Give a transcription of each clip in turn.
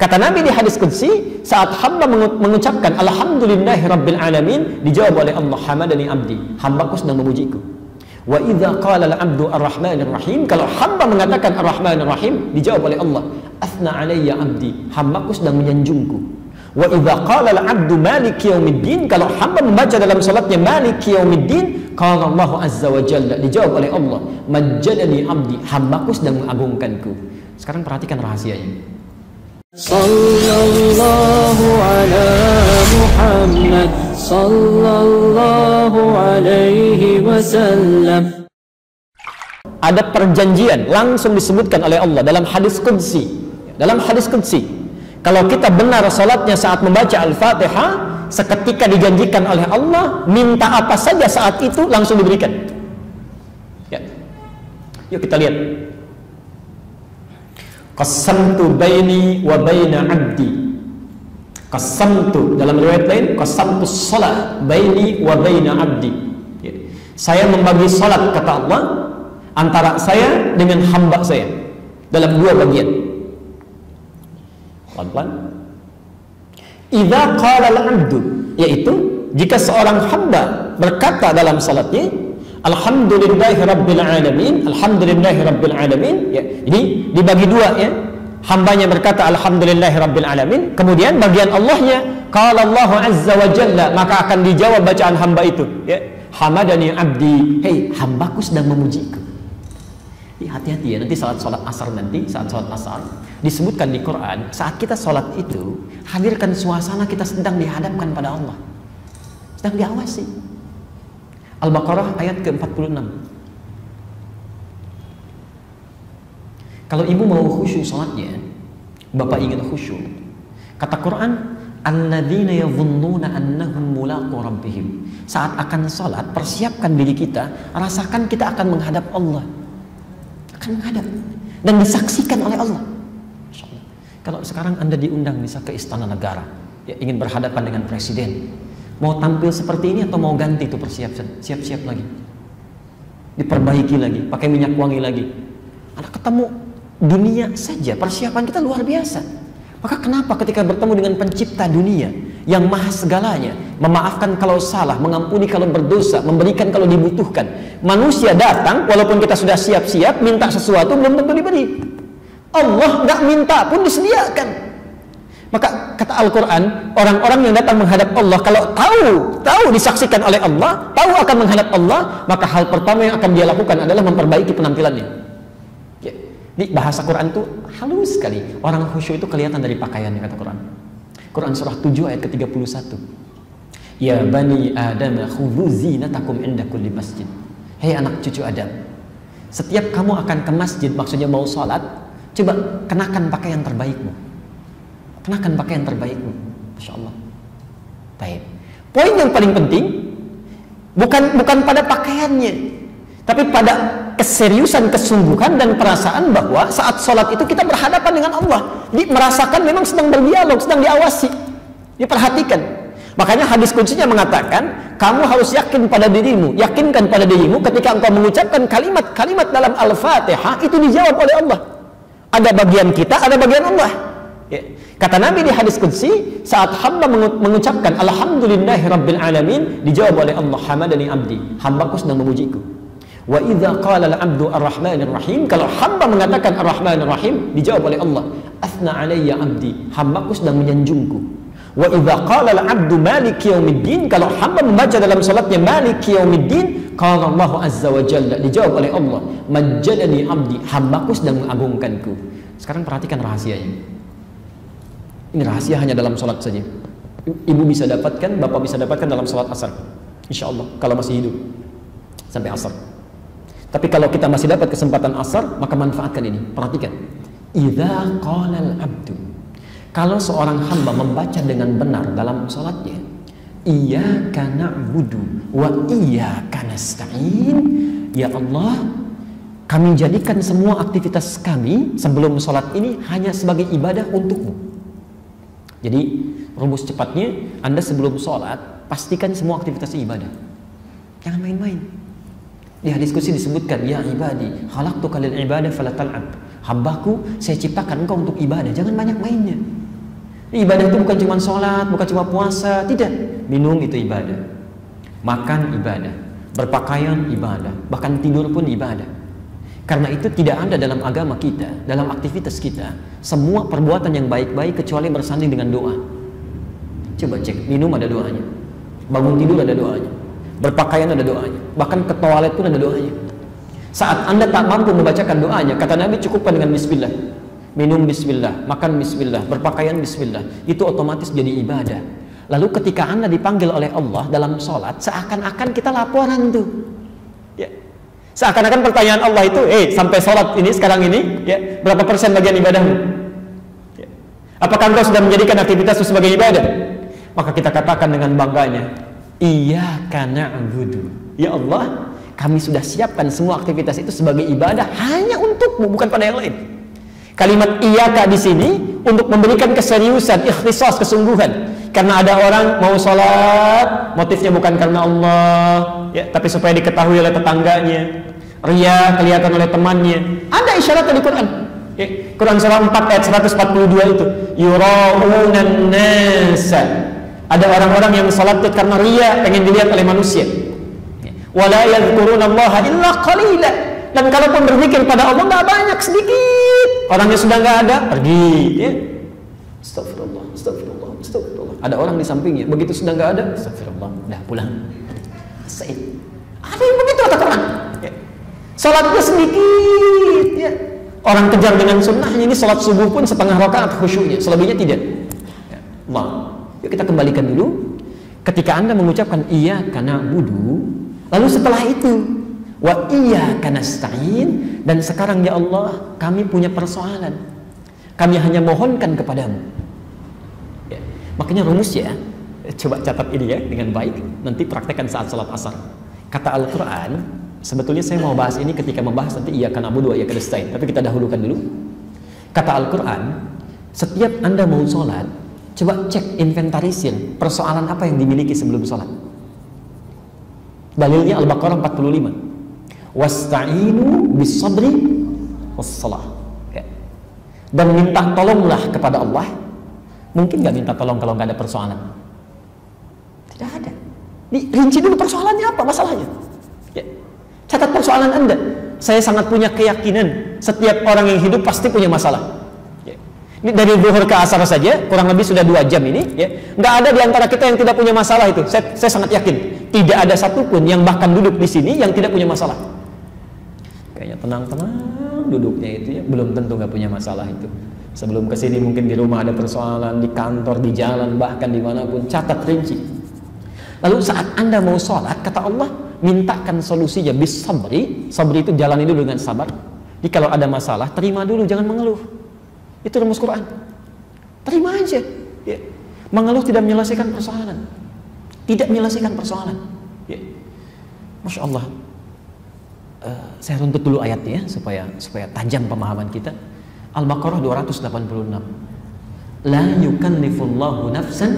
Kata Nabi di hadis Qudsi, saat hamba mengucapkan Alhamdulillahi Rabbil Alamin, dijawab oleh Allah, Hamadani abdi, hambaku sedang memujiku. Wa idza qala al-abdu ar-rahmanir rahim, kalau hamba mengatakan ar-rahmanir rahim, dijawab oleh Allah, Asna alayya abdi, hambaku sedang menyanjungku. Wa idza qala al-abdu maliki yaumiddin, kalau hamba membaca dalam salatnya maliki yaumiddin, qala Allah azza wa jalla, dijawab oleh Allah, majjadani abdi, hambaku sedang mengagungkanku. Sekarang perhatikan rahasianya. Ada perjanjian langsung disebutkan oleh Allah dalam hadis kunci. Dalam hadis kunci, Kalau kita benar salatnya saat membaca Al-Fatihah Seketika dijanjikan oleh Allah Minta apa saja saat itu langsung diberikan ya. Yuk kita lihat qasamtu baini wa baina abdi. Qasamtu dalam riwayat lain qasamtu salat baini wa baina abdi. Ya. saya membagi salat kata Allah antara saya dengan hamba saya. Dalam dua bagian. Pelan-pelan. Idza qala al-abdu yaitu jika seorang hamba berkata dalam salatnya Alhamdulillahi Rabbil Alamin. Alhamdulillahi Rabbil Alamin. Ya. Jadi dibagi dua ya. Hambanya berkata Alhamdulillahi Rabbil Alamin. Kemudian bagian Allahnya Kalau Allah Azza wa Jalla Maka akan dijawab bacaan hamba itu ya. Hamadani abdi. Hei hambaku sedang memujiku. Hati-hati ya Nanti saat sholat asar nanti Saat sholat asar. Disebutkan di Quran Saat kita sholat itu Hadirkan suasana kita sedang dihadapkan pada Allah. Sedang diawasi Al-Baqarah ayat ke-46. Kalau ibu mau khusyuk salatnya, bapak ingin khusyuk. Kata Quran, alladzina yadhunnuna annahum mulaqu rabbihim. Saat akan salat, persiapkan diri kita, rasakan kita akan menghadap Allah. Akan menghadap dan disaksikan oleh Allah. Kalau sekarang Anda diundang bisa ke istana negara, ya ingin berhadapan dengan presiden, Mau tampil seperti ini atau mau ganti itu persiapan? Siap-siap lagi. Diperbaiki lagi, pakai minyak wangi lagi. Anak ketemu dunia saja, persiapan kita luar biasa. Maka kenapa ketika bertemu dengan pencipta dunia yang maha segalanya, memaafkan kalau salah, mengampuni kalau berdosa, memberikan kalau dibutuhkan. Manusia datang, walaupun kita sudah siap-siap, minta sesuatu belum tentu diberi. Allah nggak minta pun disediakan. Maka kata Al-Quran, orang-orang yang datang menghadap Allah, kalau tahu, tahu disaksikan oleh Allah, tahu akan menghadap Allah, maka hal pertama yang akan dia lakukan adalah memperbaiki penampilannya. Ya. Di bahasa Quran itu halus sekali. Orang khusyuk itu kelihatan dari pakaiannya, kata Quran. Quran surah 7 ayat ke-31. Ya bani Adam khudhu zinatakum inda kulli masjid. Hei anak cucu Adam. Setiap kamu akan ke masjid, maksudnya mau sholat, coba kenakan pakaian terbaikmu kenakan pakaian terbaikmu Masya Allah Baik. Poin yang paling penting bukan bukan pada pakaiannya, tapi pada keseriusan, kesungguhan dan perasaan bahwa saat sholat itu kita berhadapan dengan Allah, Jadi, merasakan memang sedang berdialog, sedang diawasi, diperhatikan. Makanya hadis kuncinya mengatakan, kamu harus yakin pada dirimu, yakinkan pada dirimu ketika engkau mengucapkan kalimat-kalimat dalam Al-Fatihah itu dijawab oleh Allah. Ada bagian kita, ada bagian Allah. Ya. Kata Nabi di hadis Qudsi, saat hamba mengucapkan Alhamdulillahi Rabbil Alamin, dijawab oleh Allah, Hamadani abdi, hambaku sedang memujiku. Wa idza qala al-abdu ar-rahmanir rahim, kalau hamba mengatakan ar-rahmanir rahim, dijawab oleh Allah, Asna alayya abdi, hambaku sedang menyanjungku. Wa idza qala al-abdu maliki yaumiddin, kalau hamba membaca dalam salatnya maliki yaumiddin, qala Allah azza wa jalla, dijawab oleh Allah, majjadani abdi, hambaku sedang mengagungkanku. Sekarang perhatikan rahasianya. Ini rahasia hanya dalam sholat saja. Ibu bisa dapatkan, bapak bisa dapatkan dalam sholat asar. Insya Allah, kalau masih hidup. Sampai asar. Tapi kalau kita masih dapat kesempatan asar, maka manfaatkan ini. Perhatikan. Idza qala abdu Kalau seorang hamba membaca dengan benar dalam sholatnya, Iyyaka na'budu wa iyyaka nasta'in. Ya Allah, kami jadikan semua aktivitas kami sebelum sholat ini hanya sebagai ibadah untukmu. Jadi rumus cepatnya Anda sebelum sholat pastikan semua aktivitas ibadah. Jangan main-main. Di hadis kursi disebutkan ya ibadi halaktu kalil ibadah falatal'ab. Hambaku saya ciptakan engkau untuk ibadah, jangan banyak mainnya. Ibadah itu bukan cuma sholat, bukan cuma puasa, tidak. Minum itu ibadah, makan ibadah, berpakaian ibadah, bahkan tidur pun ibadah. Karena itu tidak ada dalam agama kita, dalam aktivitas kita, semua perbuatan yang baik-baik kecuali bersanding dengan doa. Coba cek, minum ada doanya, bangun tidur ada doanya, berpakaian ada doanya, bahkan ke toilet pun ada doanya. Saat anda tak mampu membacakan doanya, kata Nabi cukupkan dengan Bismillah. Minum Bismillah, makan Bismillah, berpakaian Bismillah, itu otomatis jadi ibadah. Lalu ketika anda dipanggil oleh Allah dalam sholat, seakan-akan kita laporan tuh. Ya, Seakan-akan pertanyaan Allah itu, eh sampai sholat ini sekarang ini, ya berapa persen bagian ibadahmu? Ya. Apakah engkau sudah menjadikan aktivitas itu sebagai ibadah? Maka kita katakan dengan bangganya, iya karena na'budu. Ya Allah, kami sudah siapkan semua aktivitas itu sebagai ibadah hanya untukmu, bukan pada yang lain. Kalimat iyaka di sini untuk memberikan keseriusan, ikhtisas, kesungguhan. Karena ada orang mau sholat, motifnya bukan karena Allah, ya, tapi supaya diketahui oleh tetangganya. Ria kelihatan oleh temannya. Ada isyarat di Quran. Ya, Quran surah 4 ayat 142 itu. Yura'unan nasa. Ada orang-orang yang sholat itu karena ria, pengen dilihat oleh manusia. Wala yadhkurunallaha illa qalila. Dan kalaupun berzikir pada Allah nggak banyak sedikit. Orangnya sudah nggak ada, pergi. Ya. Astagfirullah, astagfirullah, astagfirullah. Ada orang di sampingnya, begitu sudah nggak ada, astagfirullah, dah pulang. Said. Ada yang begitu kata Quran. Ya. Salatnya sedikit, ya. Orang kejar dengan sunnahnya ini salat subuh pun setengah rakaat khusyuknya, selebihnya tidak. Ya. Allah. Yuk kita kembalikan dulu. Ketika anda mengucapkan iya karena budu, lalu setelah itu wa iya karena stain dan sekarang ya Allah kami punya persoalan. Kami hanya mohonkan kepadamu. Ya. Makanya rumus ya, coba catat ini ya dengan baik. Nanti praktekkan saat salat asar. Kata Al-Quran, sebetulnya saya mau bahas ini ketika membahas nanti iya karena abu iya karena stain. Tapi kita dahulukan dulu. Kata Al-Quran, setiap anda mau sholat, coba cek inventarisir persoalan apa yang dimiliki sebelum sholat. Dalilnya Al-Baqarah 45. Wasta'inu bis sabri wassalah dan minta tolonglah kepada Allah mungkin nggak minta tolong kalau nggak ada persoalan tidak ada Nih, rinci dulu persoalannya apa masalahnya ya. Catat persoalan anda. Saya sangat punya keyakinan setiap orang yang hidup pasti punya masalah. Ya. ini dari zuhur ke asar saja kurang lebih sudah dua jam ini ya. Nggak ada di antara kita yang tidak punya masalah itu. Saya, saya sangat yakin. Tidak ada satupun yang bahkan duduk di sini yang tidak punya masalah. Kayaknya tenang-tenang duduknya itu ya. Belum tentu nggak punya masalah itu. Sebelum ke sini mungkin di rumah ada persoalan di kantor di jalan bahkan di mana pun catat rinci. Lalu saat anda mau sholat kata Allah mintakan solusinya bis sabri sabri itu jalani dulu dengan sabar jadi kalau ada masalah terima dulu jangan mengeluh itu rumus Quran terima aja ya. mengeluh tidak menyelesaikan persoalan tidak menyelesaikan persoalan ya. Masya Allah uh, saya runtut dulu ayatnya ya supaya supaya tajam pemahaman kita. Al-Baqarah 286. La yukallifullahu nafsan.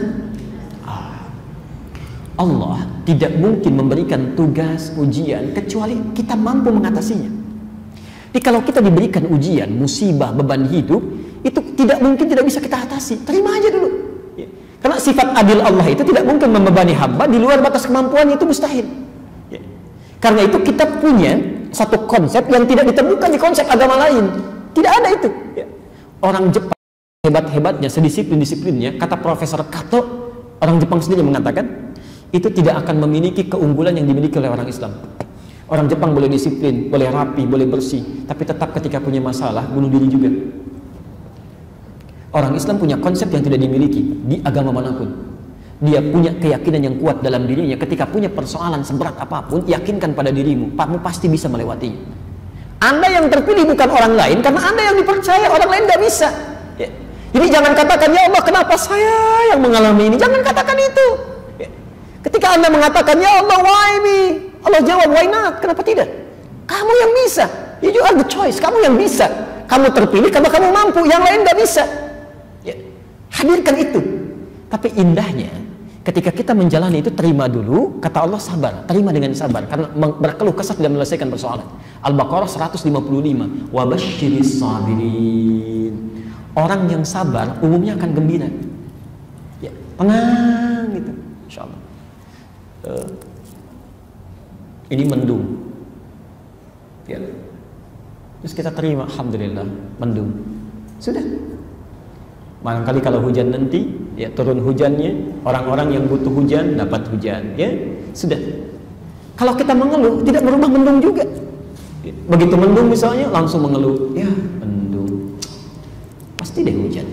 Allah tidak mungkin memberikan tugas ujian kecuali kita mampu mengatasinya. Jadi kalau kita diberikan ujian, musibah, beban hidup, itu tidak mungkin tidak bisa kita atasi. Terima aja dulu. Ya. Karena sifat adil Allah itu tidak mungkin membebani hamba di luar batas kemampuan itu mustahil. Ya. Karena itu kita punya satu konsep yang tidak ditemukan di konsep agama lain. Tidak ada itu. Ya. Orang Jepang hebat-hebatnya, sedisiplin-disiplinnya, kata Profesor Kato, orang Jepang sendiri mengatakan, itu tidak akan memiliki keunggulan yang dimiliki oleh orang Islam. Orang Jepang boleh disiplin, boleh rapi, boleh bersih, tapi tetap ketika punya masalah, bunuh diri juga. Orang Islam punya konsep yang tidak dimiliki di agama mana pun dia punya keyakinan yang kuat dalam dirinya ketika punya persoalan seberat apa pun yakinkan pada dirimu kamu pasti bisa melewatinya anda yang terpilih bukan orang lain karena anda yang dipercaya orang lain tidak bisa ya. jadi jangan katakan ya Allah kenapa saya yang mengalami ini jangan katakan itu. Ketika anda mengatakan ya Allah why me? Allah jawab why not? Kenapa tidak? Kamu yang bisa. You are the choice. Kamu yang bisa. Kamu terpilih karena kamu mampu. Yang lain tidak bisa. Ya. hadirkan itu. Tapi indahnya Ketika kita menjalani itu terima dulu, kata Allah sabar, terima dengan sabar. Karena berkeluh kesah tidak menyelesaikan persoalan. Al-Baqarah 155, wa basyiris sabirin. Orang yang sabar umumnya akan gembira. tenang insya Allah uh, ini mendung. Ya. Terus kita terima alhamdulillah mendung. Sudah. Barangkali kalau hujan nanti ya turun hujannya orang-orang yang butuh hujan dapat hujan ya. Sudah. Kalau kita mengeluh tidak berubah mendung juga. Begitu mendung misalnya langsung mengeluh ya mendung. Pasti deh hujan.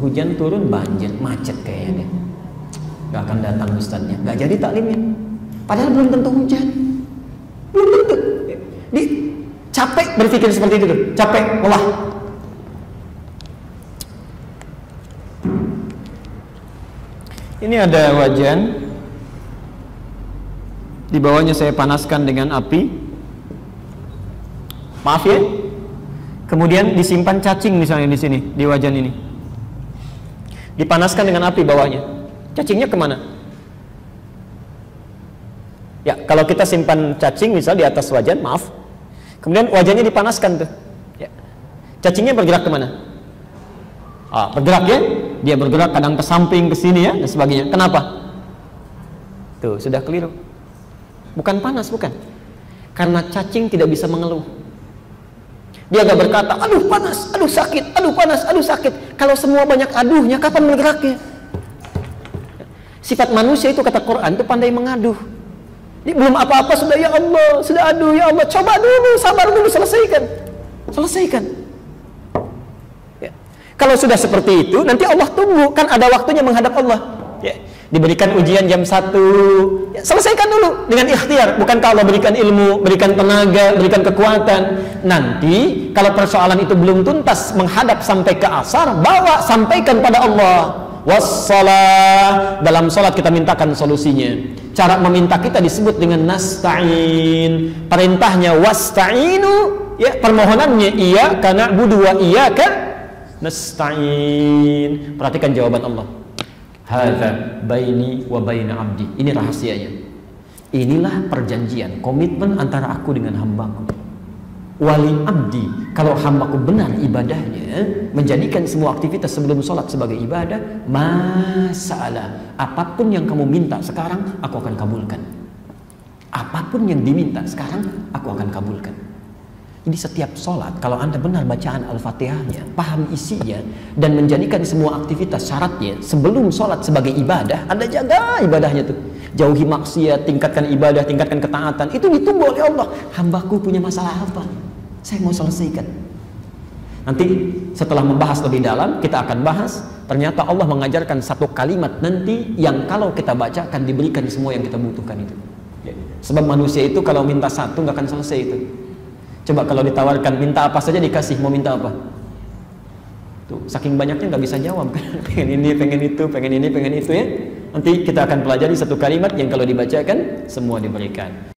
Hujan turun banjir macet kayaknya deh gak akan datang ustadznya. Gak jadi taklimnya. Padahal belum tentu hujan. Belum tentu. Di capek berpikir seperti itu tuh. Capek wah ini ada wajan. Di bawahnya saya panaskan dengan api. Maaf ya. Kemudian disimpan cacing misalnya di sini di wajan ini. Dipanaskan dengan api bawahnya cacingnya ke mana? Ya kalau kita simpan cacing misal di atas wajan maaf. Kemudian wajannya dipanaskan tuh. Ya. cacingnya bergerak ke mana? Ah, bergerak ya. Dia bergerak kadang ke samping ke sini ya dan sebagainya. Kenapa? Tuh sudah keliru. Bukan panas bukan. Karena cacing tidak bisa mengeluh. Dia gak berkata, aduh panas, aduh sakit, aduh panas, aduh sakit. Kalau semua banyak aduhnya, kapan bergeraknya? Sifat manusia itu kata Quran itu pandai mengaduh. Ini belum apa-apa sudah ya Allah, sudah aduh ya Allah, coba dulu, sabar dulu, selesaikan. Selesaikan. Ya. Kalau sudah seperti itu, nanti Allah tunggu, kan ada waktunya menghadap Allah. Ya diberikan ujian jam 1 ya, selesaikan dulu dengan ikhtiar bukan kalau berikan ilmu berikan tenaga berikan kekuatan nanti kalau persoalan itu belum tuntas menghadap sampai ke asar bawa sampaikan pada Allah wassalah dalam sholat kita mintakan solusinya cara meminta kita disebut dengan nasta'in perintahnya wasta'inu ya permohonannya iya karena budu wa iya kan nasta'in perhatikan jawaban Allah Hadza baini wa baina abdi. Ini rahasianya. Inilah perjanjian, komitmen antara aku dengan hambaku. Wali abdi, kalau hambaku benar ibadahnya, menjadikan semua aktivitas sebelum sholat sebagai ibadah, masalah. Apa pun yang kamu minta sekarang, aku akan kabulkan. Apa pun yang diminta sekarang, aku akan kabulkan. Ini setiap sholat, kalau Anda benar bacaan Al-Fatihahnya, paham isinya, dan menjadikan semua aktivitas syaratnya sebelum sholat sebagai ibadah, Anda jaga ibadahnya tuh. Jauhi maksiat, tingkatkan ibadah, tingkatkan ketaatan. Itu ditunggu oleh Allah. Hambaku punya masalah apa? Saya mau selesaikan. Nanti setelah membahas lebih dalam, kita akan bahas. Ternyata Allah mengajarkan satu kalimat nanti yang kalau kita baca akan diberikan semua yang kita butuhkan itu. Sebab manusia itu kalau minta satu nggak akan selesai itu Coba kalau ditawarkan minta apa saja dikasih, mau minta apa? Tuh, saking banyaknya nggak bisa jawab kan. pengen ini, pengen itu, pengen ini, pengen itu ya. Nanti kita akan pelajari satu kalimat yang kalau dibacakan semua diberikan.